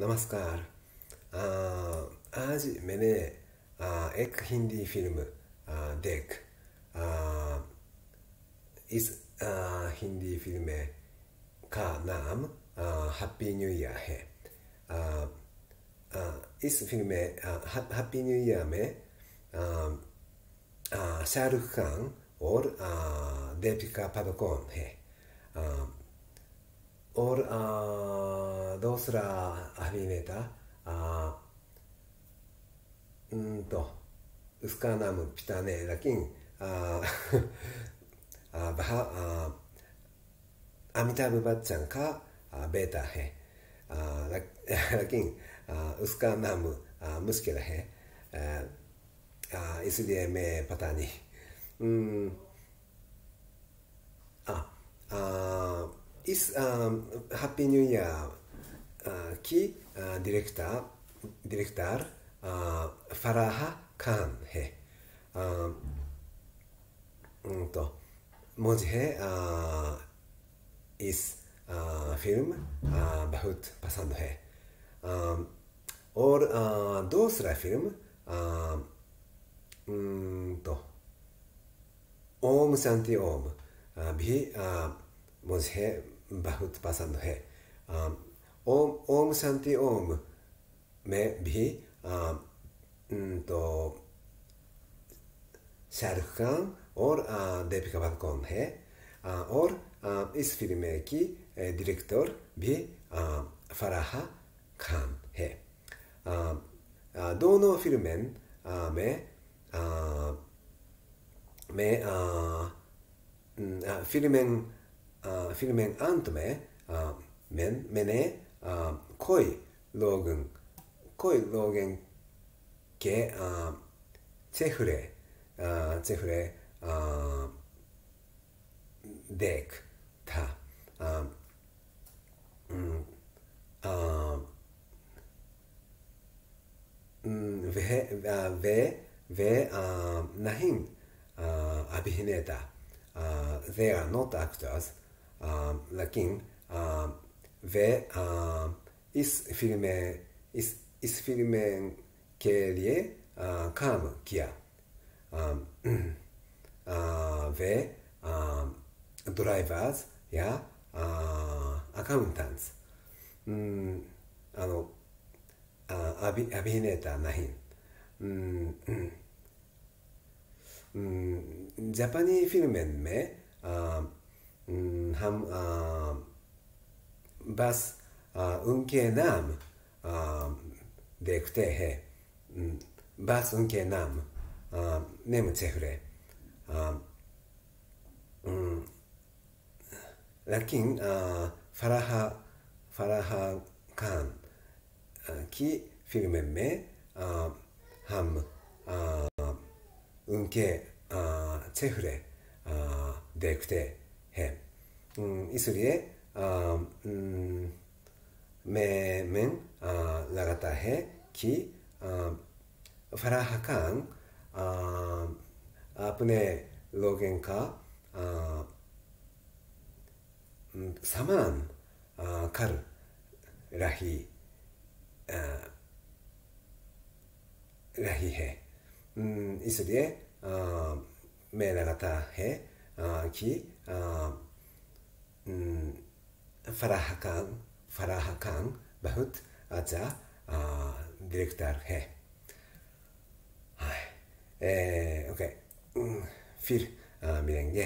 नमस्कार। आ, आज मैंने आ, एक हिंदी फ़िल्म आ, देख। आ, इस आ, हिंदी फ़िल्म का नाम हैप्पी न्यू ईयर है। आ, आ, इस फ़िल्म में हैप्पी न्यू ईयर में शाहरुख खान और दीपिका पादुकोण है। आ, और आ, どうすらアビメータあー。うんと。ウスカーナムピタネラキン。あ あバハあアミタブバッチャンか？あベータヘ。あラ ラキン。あウスカーナムあムスケラヘあディアメパターンに。ん。ああイスあハッピーニューイヤー。की डायरेक्टर डायरेक्टर फराह खान है तो मुझे इस फ़िल्म बहुत पसंद है और दूसरा फ़िल्म तो ओम शांति ओम भी मुझे बहुत पसंद है ओम ओम शांति ओम में भी तो शाहरुख खान और दीपिका पादुकोण है। और इस फ़िल्म की डायरेक्टर भी फराह खान है। दोनों फ़िल्में में में फ़िल्में फ़िल्में अंत में मैं, मैंने あ濃い老軍濃い老源系あチェフレあチェフレあデクタあうんあうんベベベあナヒンあアビヒネタ abhineta. they are not actors, uh, lakin uh, वे इस फिल्म इस इस फिल्म के लिए काम किया वे ड्राइवर्स या accountants あのあアビアビネーターないうんうんジャパニーフィルメンメあうん bas a unke nam dekte he vas unke nam nem chefre lakin faraha faraha kan ki filmen me ham unke chefre dekte he 이슬이의 इसलिए मैं मैं लगाता है कि फराह खान अपने लोगों का समान कर रही रही है इसलिए मैं लगाता है कि फराह खान फराह खान बहुत अच्छा डायरेक्टर है हाय ओके फिर मिलेंगे